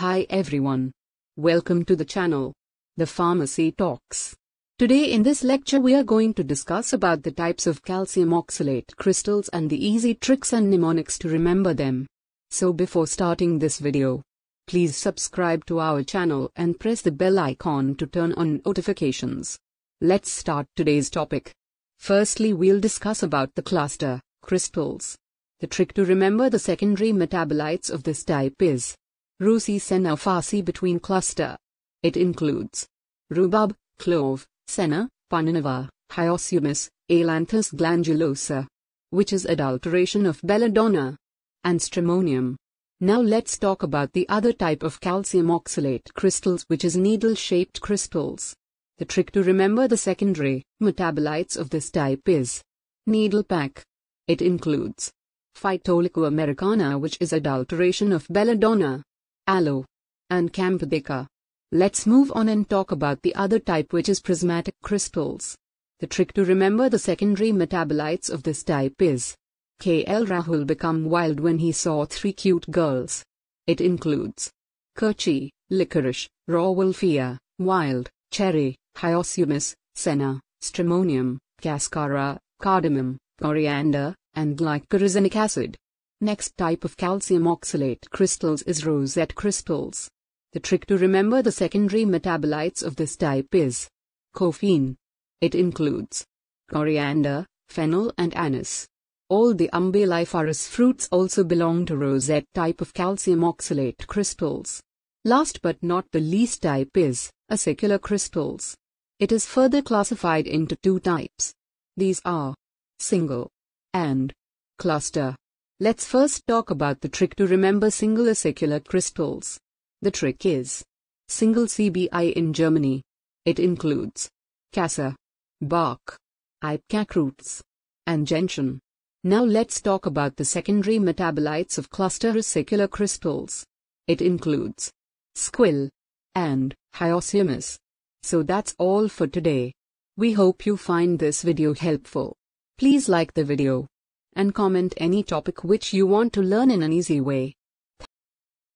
Hi everyone. Welcome to the channel. The Pharmacy Talks. Today in this lecture we are going to discuss about the types of calcium oxalate crystals and the easy tricks and mnemonics to remember them. So before starting this video, please subscribe to our channel and press the bell icon to turn on notifications. Let's start today's topic. Firstly we'll discuss about the cluster crystals. The trick to remember the secondary metabolites of this type is Rusi senna farsi between cluster. It includes rhubarb, clove, senna, punarnava, hyoscyamus, ailanthus glandulosa, which is adulteration of belladonna, and stramonium. Now let's talk about the other type of calcium oxalate crystals which is needle-shaped crystals. The trick to remember the secondary metabolites of this type is needle pack. It includes Phytolacca americana which is adulteration of belladonna, aloe, and camphorica. Let's move on and talk about the other type which is prismatic crystals. The trick to remember the secondary metabolites of this type is KL Rahul become wild when he saw three cute girls. It includes Kurchi, licorice, rauwolfia, wild, cherry, hyoscyamus, senna, stramonium, cascara, cardamom, coriander, and glycyrrhizinic acid. Next type of calcium oxalate crystals is rosette crystals. The trick to remember the secondary metabolites of this type is coffeine. It includes coriander, fennel and anise. All the umbelliferous fruits also belong to rosette type of calcium oxalate crystals. Last but not the least type is acicular crystals. It is further classified into two types. These are single and cluster. Let's first talk about the trick to remember single acicular crystals. The trick is single CBI in Germany. It includes Casa, Bach, Ipecacuanha, and Gentian. Now let's talk about the secondary metabolites of cluster acicular crystals. It includes squill and hyoscyamus. So that's all for today. We hope you find this video helpful. Please like the video and comment any topic which you want to learn in an easy way.